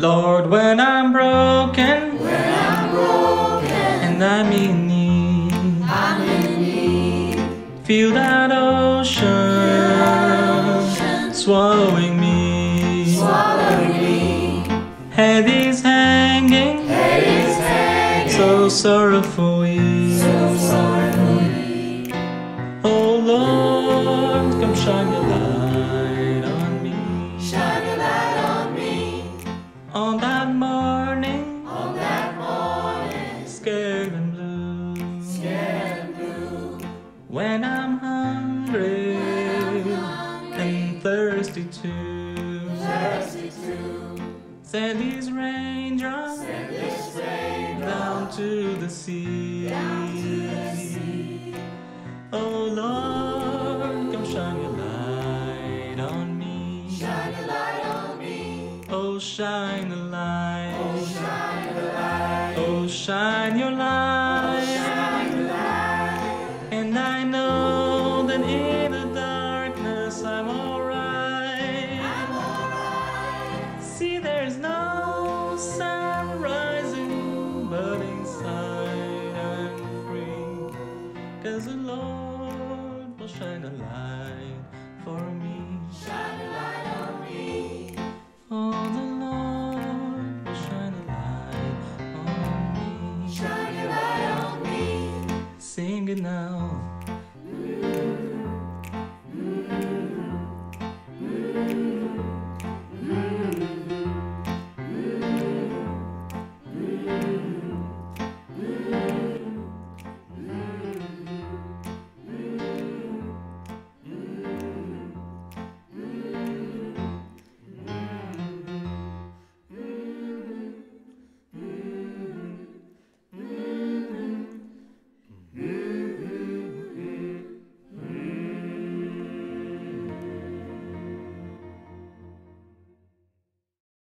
Lord, when I'm broken, When I'm broken, and I'm in need, I'm in need. feel that ocean ocean swallowing me. Swallowing me. Head is hanging Head is hanging. so sorrowfully. So sorrowfully. Oh Lord, come shine your light When I'm hungry and thirsty too. Thirsty too. Send these raindrops Send this rain down to the sea. down to the sea. Oh Lord, come shine your light on me. Shine your light on me. Oh, shine the light. Oh, shine the light. Oh, shine your light. See, there's no sun rising, but inside I'm free. Cause the Lord will shine a light.